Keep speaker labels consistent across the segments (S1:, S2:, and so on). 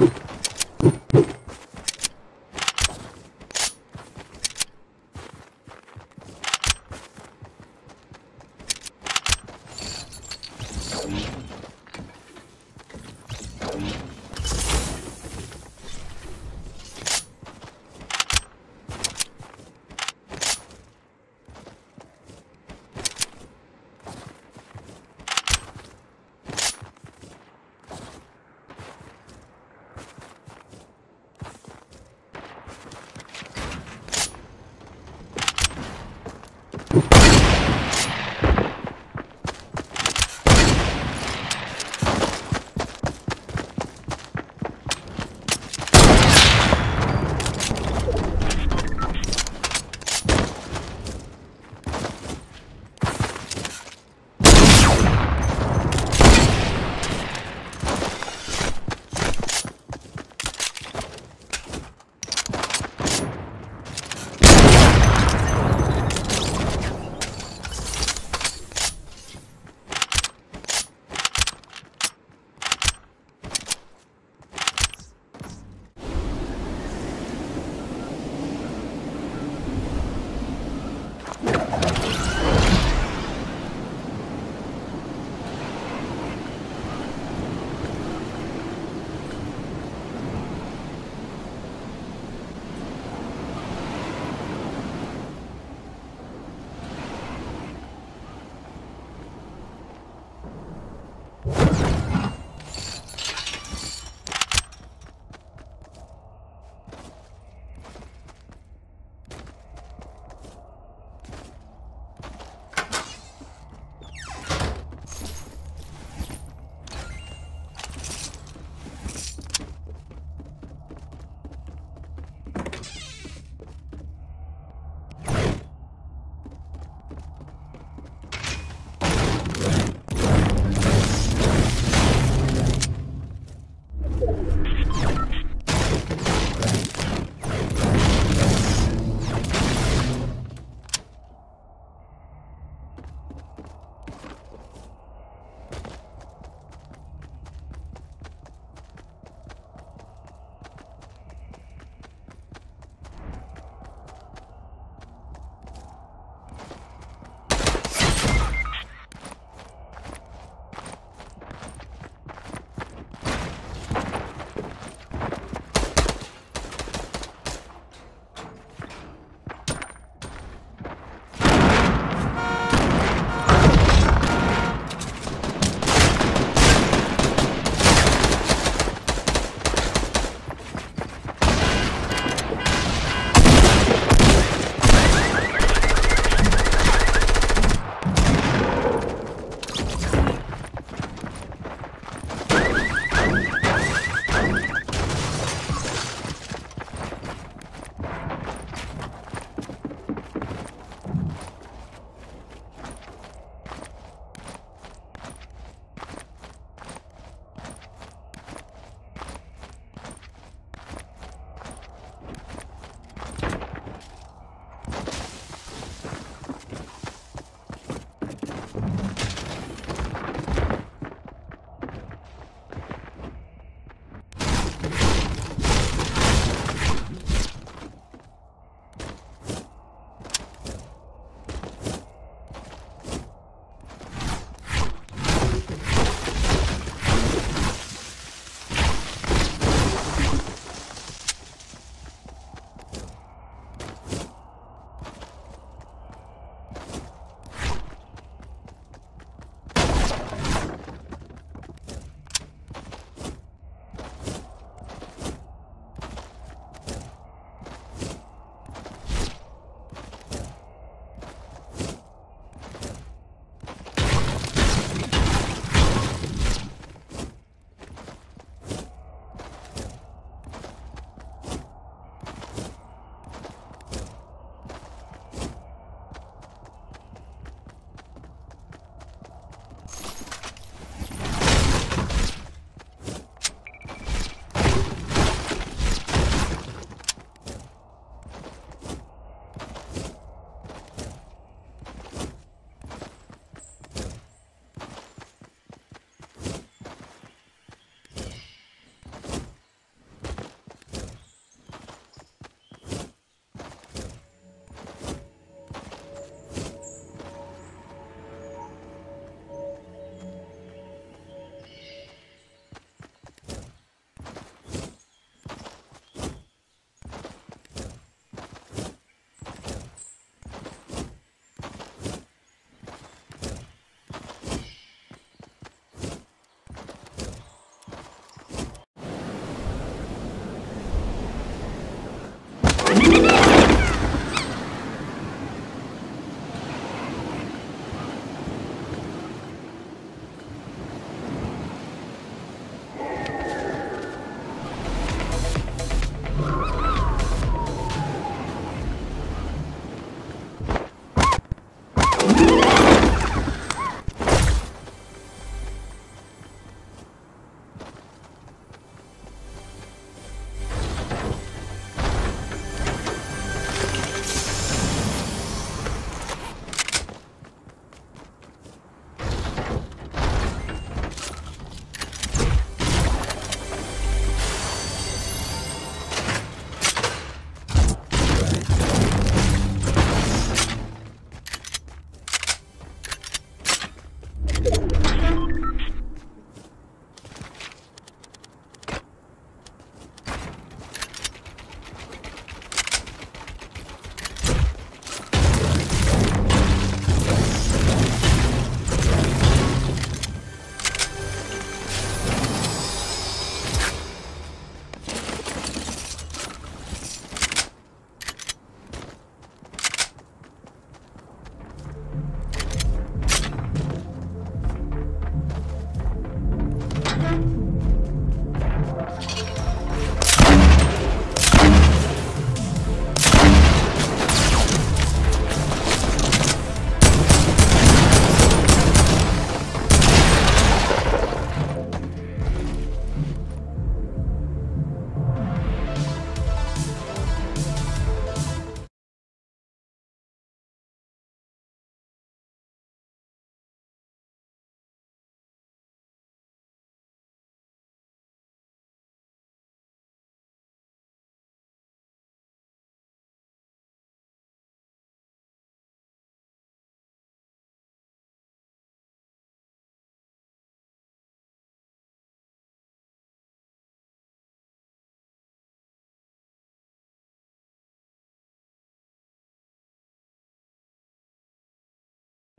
S1: you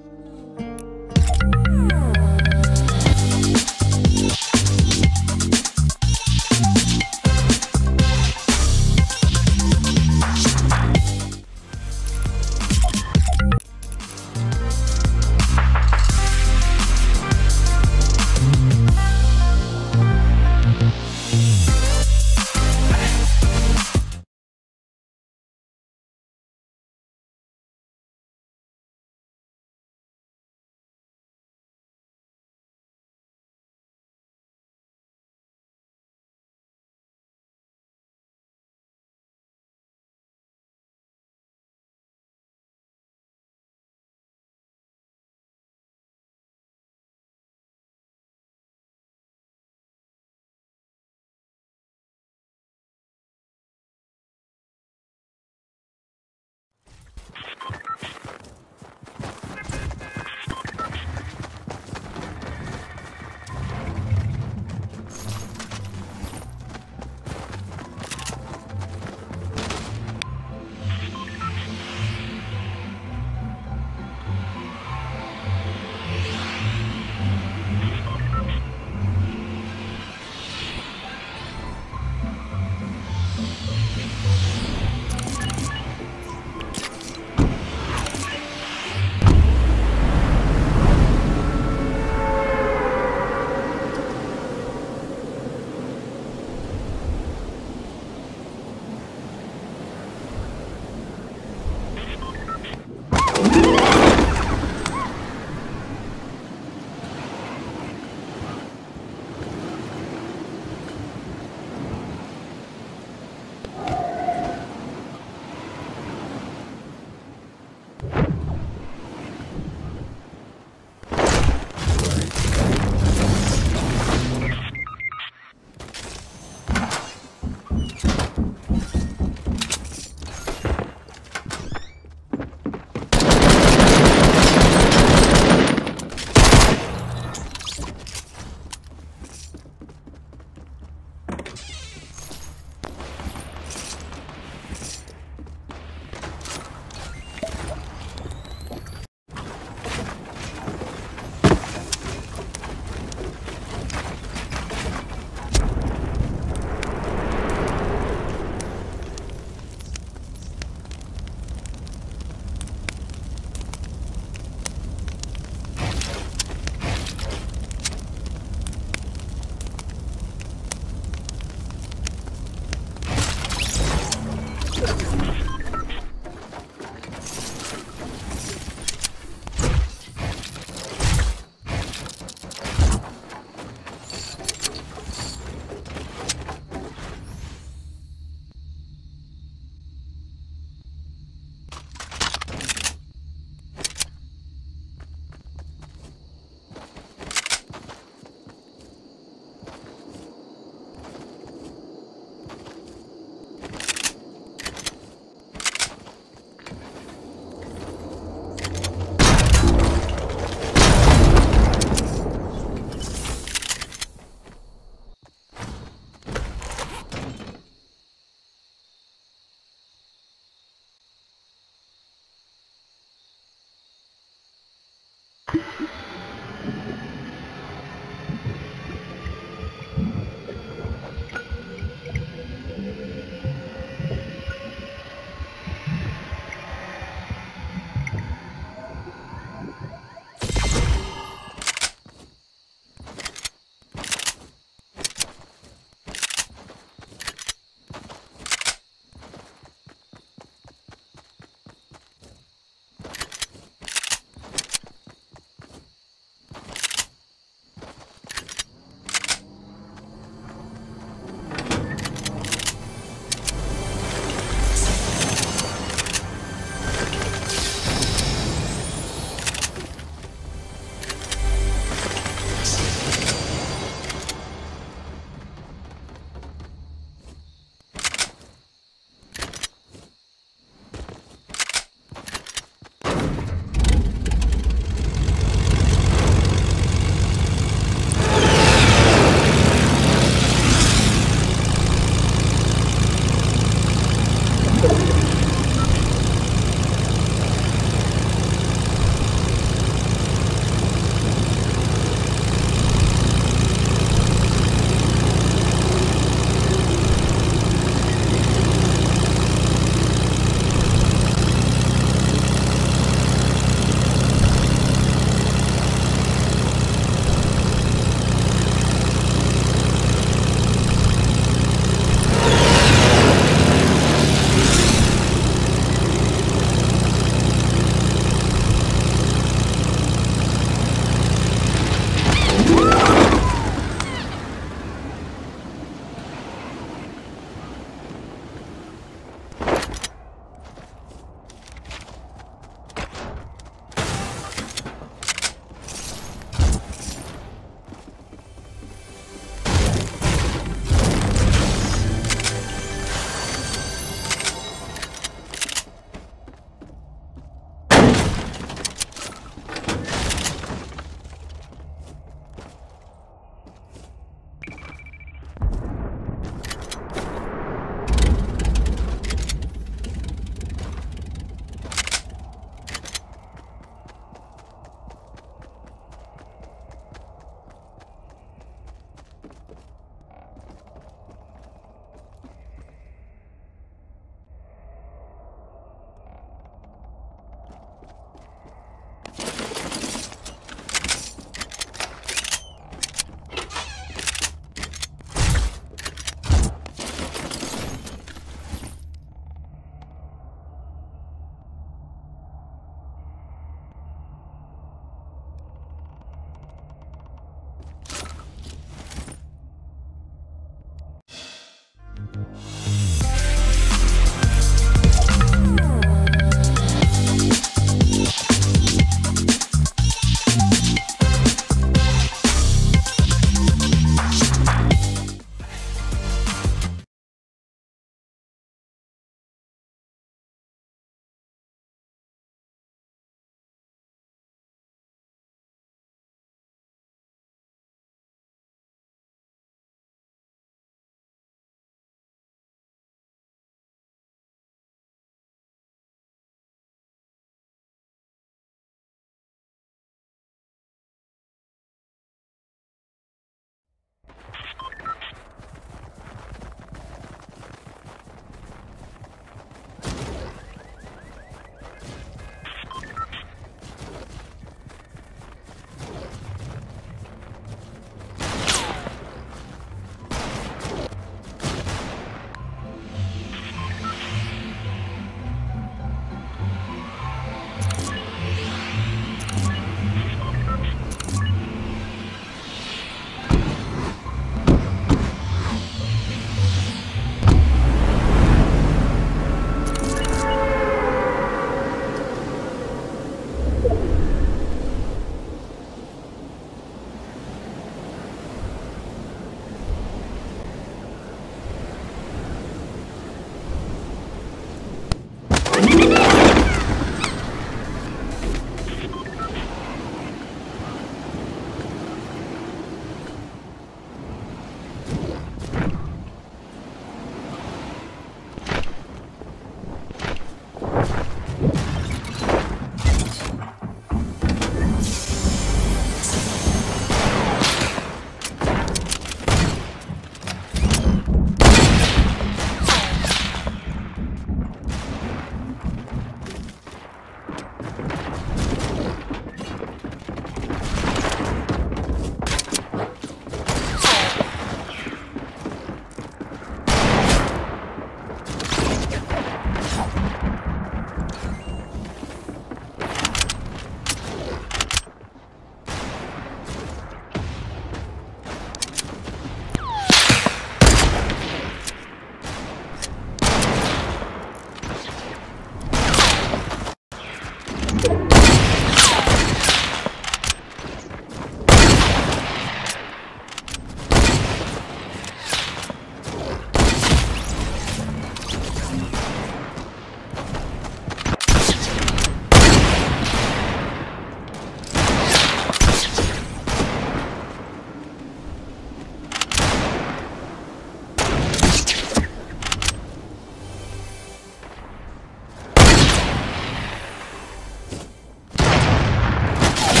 S1: Thank you.